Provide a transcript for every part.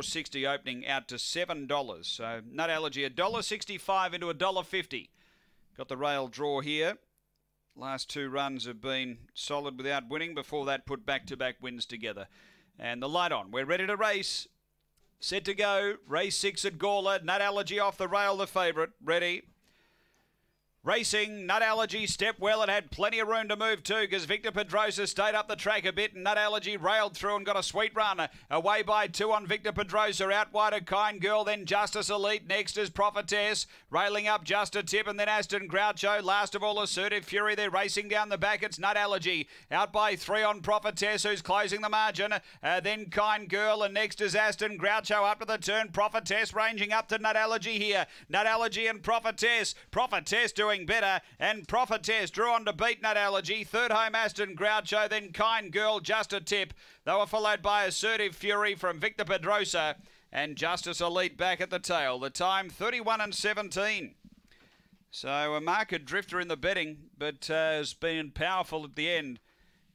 460 opening out to $7. So nut allergy $1.65 into $1.50. Got the rail draw here. Last two runs have been solid without winning. Before that, put back to back wins together. And the light on. We're ready to race. Set to go. Race six at Gawler. Nut allergy off the rail, the favourite. Ready. Racing, Nut Allergy stepped well and had plenty of room to move too because Victor Pedrosa stayed up the track a bit and Nut Allergy railed through and got a sweet run. Away by two on Victor Pedrosa, out wide a Kind Girl, then Justice Elite, next is Prophetess, railing up Just a Tip and then Aston Groucho, last of all Assertive Fury, they're racing down the back, it's Nut Allergy, out by three on Prophetess who's closing the margin, uh, then Kind Girl and next is Aston Groucho. Up to the turn, Prophetess ranging up to Nut Allergy here, Nut Allergy and Prophetess, Prophetess doing doing better. And Prophetess drew on to beat Nut Allergy. Third home Aston Groucho, then Kind Girl, Just a Tip. They were followed by Assertive Fury from Victor Pedrosa and Justice Elite back at the tail. The time 31 and 17. So a market drifter in the betting, but uh, has been powerful at the end.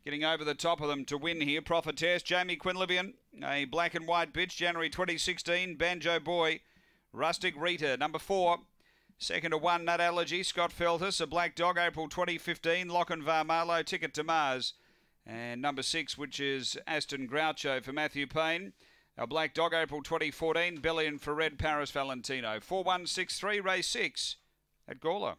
Getting over the top of them to win here. Prophetess, Jamie Quinlivan, a black and white bitch, January 2016. Banjo Boy, Rustic Rita, number four. Second to one, Nut Allergy, Scott Feltus, a black dog, April 2015, Lochinvar Marlow, Ticket to Mars. And number six, which is Aston Groucho for Matthew Payne. A black dog, April 2014, Bellion for Red Paris Valentino. 4163, race six at Gawler.